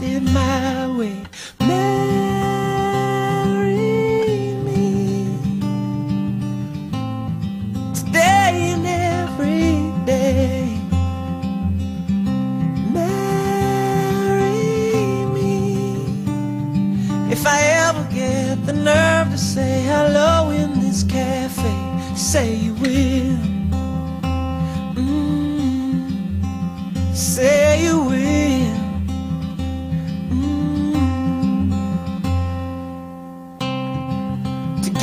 my way. Marry me every day. Marry me if I ever get the nerve to say hello in this cafe. Say you will.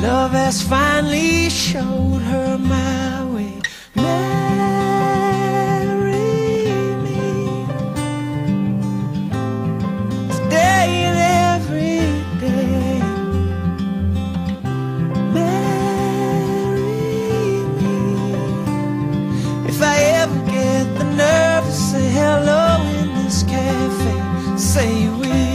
love has finally showed her my way. Marry me today and every day. Marry me if I ever get the nerve to say hello in this cafe. Say you will.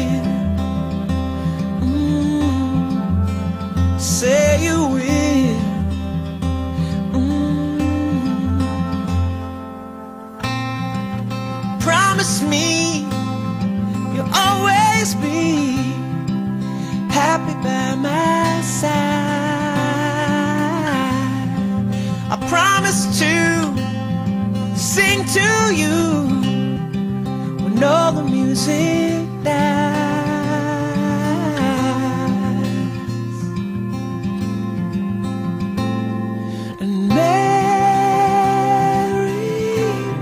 And marry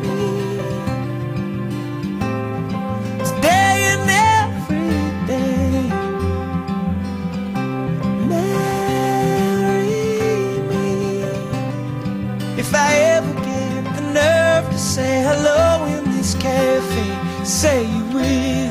me every day. Marry me if I ever get the nerve to say hello in this cafe. Say you will.